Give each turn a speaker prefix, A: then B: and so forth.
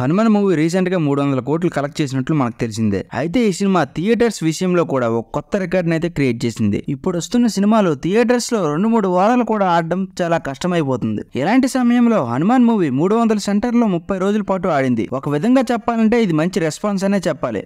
A: Hanuman movie రీసెంట్గా మూడు వందల కోట్లు కలెక్ట్ చేసినట్లు మనకు తెలిసిందే. అయితే ఈ సినిమా థియేటర్స్ విషయంలో కూడా ఒక కొత్త రికార్డ్ అయితే క్రియేట్ చేసింది. ఇప్పుడు వస్తున్న సినిమాలు థియేటర్స్లో రెండు మూడు వారాలు కూడా ఆడడం చాలా కష్టమైపోతుంది. ఇలాంటి సమయంలో హనుమాన్ మూవీ మూడు వందల సెంటర్లో ముప్పై రోజుల పాటు ఆడింది. ఒక విధంగా చెప్పాలంటే ఇది మంచి రెస్పాన్స్ అనే చెప్పాలి.